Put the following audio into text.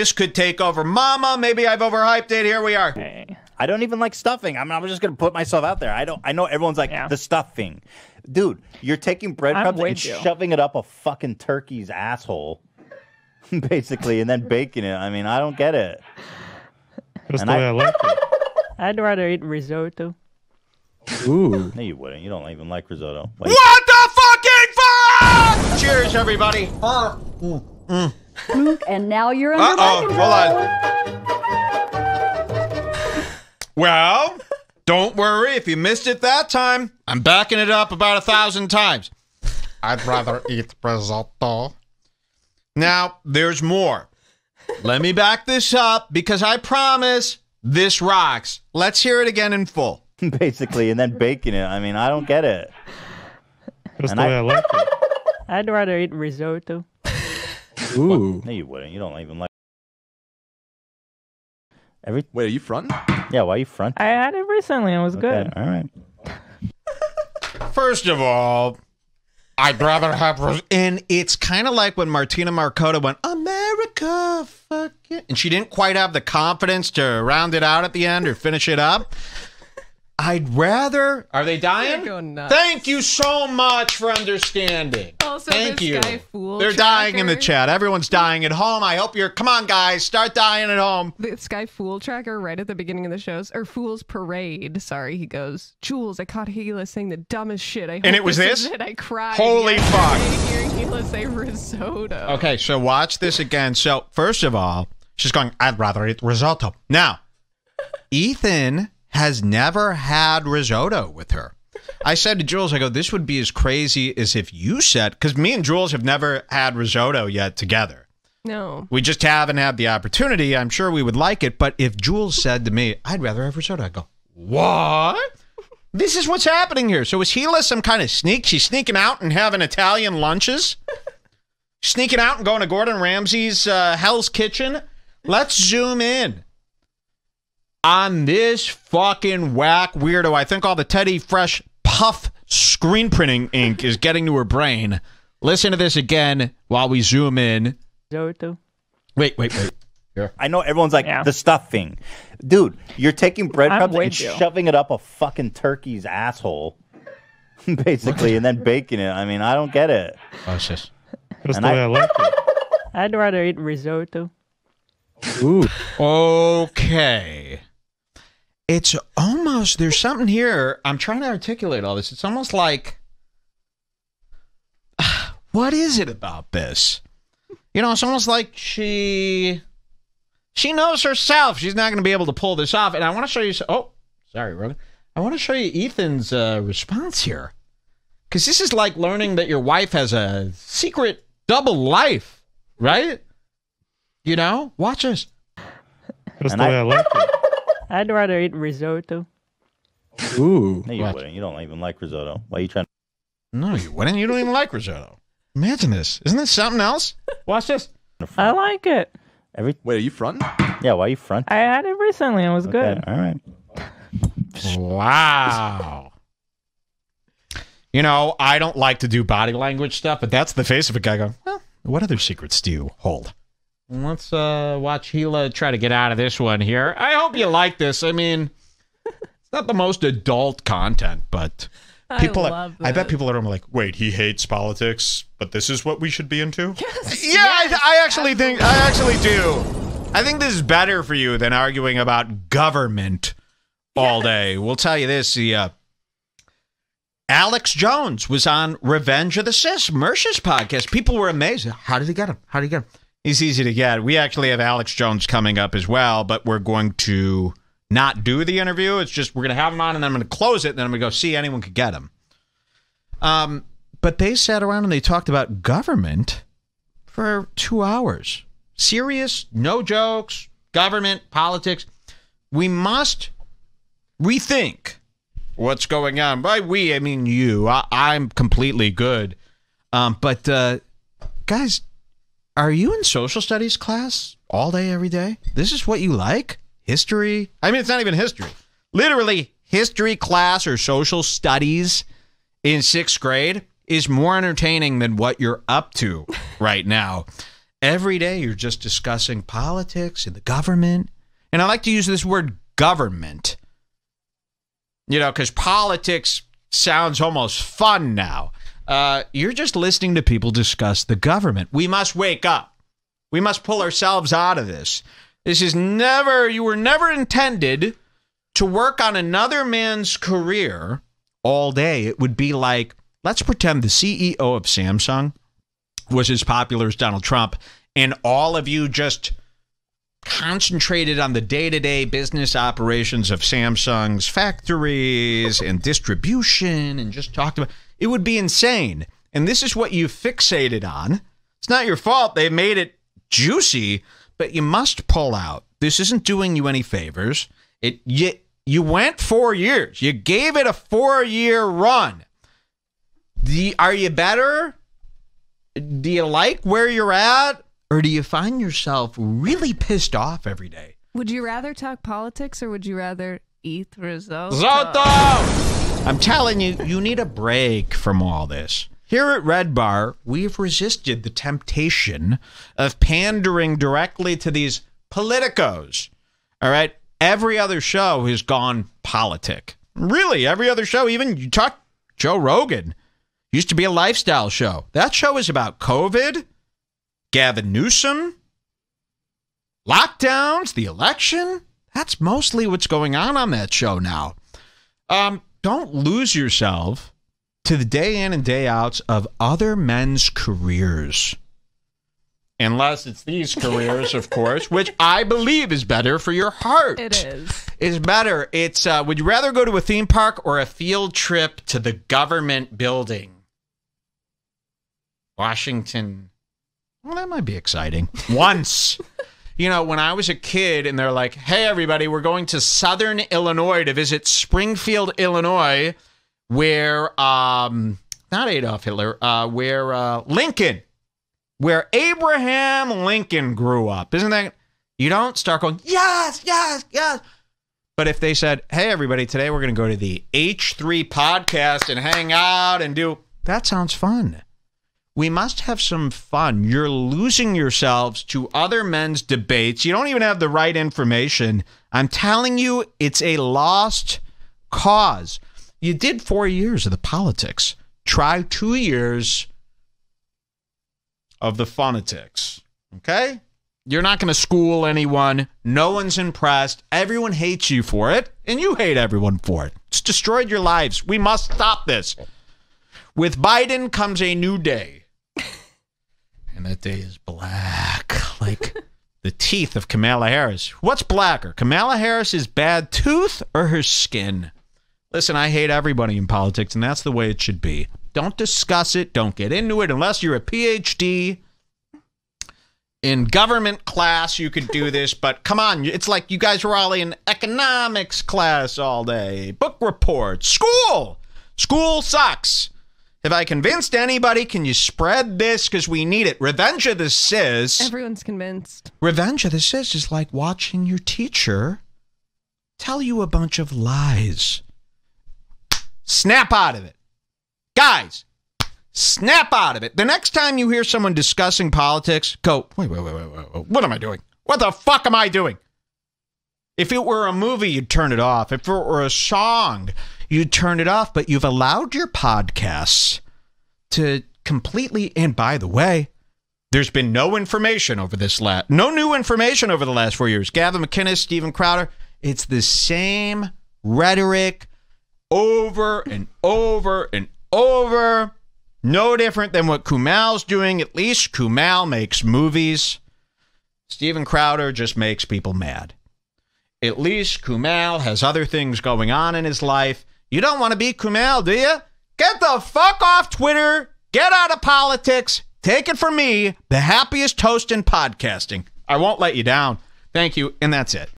This could take over. Mama, maybe I've overhyped it. Here we are. Hey. I don't even like stuffing. I'm, I'm just gonna put myself out there. I don't. I know everyone's like Yeah. the stuffing, dude. You're taking breadcrumbs with and you. shoving it up a fucking turkey's asshole, basically, and then baking it. I mean, I don't get it. That's And the I- way I like it. I'd rather eat risotto. Ooh. No, you wouldn't. You don't even like risotto. Why- What the fucking fuck? Cheers, everybody. Uh, mm, mm. And now you're Uh-oh, my hold on. Well, don't worry if you missed it that time. I'm backing it up about a thousand times. I'd rather eat risotto. Now, there's more. Let me back this up because I promise this rocks. Let's hear it again in full. basically, and then baking it. I mean, I don't get it. That's And the I- I like it. I'd rather eat risotto. Ooh. No, you wouldn't. You don't even like. Every Wait, are you fronting? yeah. Why are you front? I had it recently. It was Okay, good. all right. First of all, I'd rather have ros- and it's kind of like when Martina Marcota went America, fuck it, and she didn't quite have the confidence to round it out at the end or finish it up. I'd rather. Are they dying? Going nuts. Thank you so much for understanding. Also, Thank the you. Sky Fool They're dying in the chat. Everyone's dying at home. I hope you're. Come on, guys, start dying at home. The Sky Fool tracker right at the beginning of the shows, or Fool's Parade. Sorry, he goes, Jules, I caught Gila saying the dumbest shit. I And it was is this? it. I cried. Holy fuck. Hearing Gila say risotto. Okay, so watch this again. So, first of all, she's going, I'd rather eat risotto. Now, Ethan has never had risotto with her. I said to Jules, I go, this would be as crazy as if you said, because me and Jules have never had risotto yet together. No. We just haven't had the opportunity. I'm sure we would like it. But if Jules said to me, I'd rather have risotto, I'd go, what? This is what's happening here. So is Gila some kind of sneak? She's sneaking out and having Italian lunches? sneaking out and going to Gordon Ramsay's uh, Hell's Kitchen? Let's zoom in on this fucking whack weirdo. I think all the Teddy Fresh puff screen printing ink is getting to her brain. Listen to this again while we zoom in. Risotto. Wait, wait, wait. I know everyone's like Yeah. the stuffing, dude. You're taking breadcrumbs with and you. shoving it up a fucking turkey's asshole, basically, and then baking it. I mean, I don't get it. Oh, What's this? That's And the I- way I like it. I'd rather eat risotto. Ooh. Okay. It's almost there's something here. I'm trying to articulate all this. It's almost like what is it about this? You know, it's almost like she she knows herself she's not going to be able to pull this off. And I want to show you. Oh, sorry, Rogan. I want to show you Ethan's uh, response here, because this is like learning that your wife has a secret double life, right? You know, watch this. That's And the I- way I like it. I'd rather eat risotto. Ooh. No, you What? wouldn't. You don't even like risotto. Why are you trying? No, you wouldn't. You don't even like risotto. Imagine this. Isn't this something else? Watch this. I like it. Every Wait, are you fronting? yeah. Why are you fronting? I had it recently. It was Okay, good. all right. Wow. You know, I don't like to do body language stuff, but that's the face of a guy going, well, what other secrets do you hold? Let's uh, watch Gila try to get out of this one here. I hope you like this. I mean, it's not the most adult content, but people I are- love I bet this. people are like, wait, he hates politics, but this is what we should be into? Yes, Yeah, I, yes, I actually think I actually do. I think this is better for you than arguing about government all day. We'll tell you this: the uh, Alex Jones was on Revenge of the Cis, Mersh's podcast. People were amazed. How did he get him? How did he get him? He's easy to get. We actually have Alex Jones coming up as well, but we're going to not do the interview. It's just we're going to have him on, and then I'm going to close it, and then I'm going to go see anyone could get him. Um, but they sat around and they talked about government for two hours. Serious, no jokes, government, politics. We must rethink what's going on. By we, I mean you. I, I'm completely good. Um, but uh, guys, are you in social studies class all day, every day? This is what you like? History? I mean, it's not even history. Literally, history class or social studies in sixth grade is more entertaining than what you're up to right now. Every day you're just discussing politics and the government. And I like to use this word government, you know, because politics sounds almost fun now. Uh, you're just listening to people discuss the government. We must wake up. We must pull ourselves out of this. This is never, you were never intended to work on another man's career all day. It would be like, let's pretend the CEO of Samsung was as popular as Donald Trump, and all of you just concentrated on the day to day business operations of Samsung's factories and distribution and just talked about it would be insane. And this is what you fixated on. It's not your fault. They made it juicy, but you must pull out. This isn't doing you any favors. It you, you went 4 years. You gave it a 4-year run. The, are you better? Do you like where you're at? Or do you find yourself really pissed off every day? Would you rather talk politics or would you rather eat risotto? Zotto! I'm telling you, you need a break from all this. Here at Red Bar, we've resisted the temptation of pandering directly to these politicos. All right? Every other show has gone politic. Really, every other show, even you talk Joe Rogan, used to be a lifestyle show. That show is about COVID, Gavin Newsom, lockdowns, the election. That's mostly what's going on on that show now. Um, don't lose yourself to the day in and day outs of other men's careers. Unless it's these careers, of course, which I believe is better for your heart. It is. Is better. It's uh, would you rather go to a theme park or a field trip to the government building? Washington. Well, that might be exciting. Once. You know, when I was a kid and they're like, hey, everybody, we're going to Southern Illinois to visit Springfield, Illinois, where, um, not Adolf Hitler, uh, where uh, Lincoln, where Abraham Lincoln grew up. Isn't that? You don't start going, yes, yes, yes. But if they said, hey, everybody, today we're going to go to the H3 podcast and hang out and do, that sounds fun. We must have some fun. You're losing yourselves to other men's debates. You don't even have the right information. I'm telling you, it's a lost cause. You did four years of the politics. Try two years of the phonetics. Okay? You're not going to school anyone. No one's impressed. Everyone hates you for it, and you hate everyone for it. It's destroyed your lives. We must stop this. With Biden comes a new day. That day is black, like the teeth of Kamala Harris. What's blacker, Kamala Harris's bad tooth or her skin? Listen, I hate everybody in politics, and that's the way it should be. Don't discuss it. Don't get into it unless you're a PhD in government class. You could do this, but come on, it's like you guys were all in economics class all day. Book reports, school. School sucks. Have I convinced anybody? Can you spread this? Because we need it. Revenge of the Cis. Everyone's convinced. Revenge of the Cis is like watching your teacher tell you a bunch of lies. Snap out of it. Guys, snap out of it. The next time you hear someone discussing politics, go, wait, wait, wait, wait, wait, wait. What am I doing? What the fuck am I doing? If it were a movie, you'd turn it off. If it were a song, you'd turn it off. But you've allowed your podcasts to completely, and by the way, there's been no information over this last, no new information over the last four years. Gavin McInnes, Stephen Crowder, it's the same rhetoric over and over and over. No different than what Kumail's doing. At least Kumail makes movies. Stephen Crowder just makes people mad. At least Kumail has other things going on in his life. You don't want to be Kumail, do you? Get the fuck off Twitter. Get out of politics. Take it from me, the happiest host in podcasting. I won't let you down. Thank you, and that's it.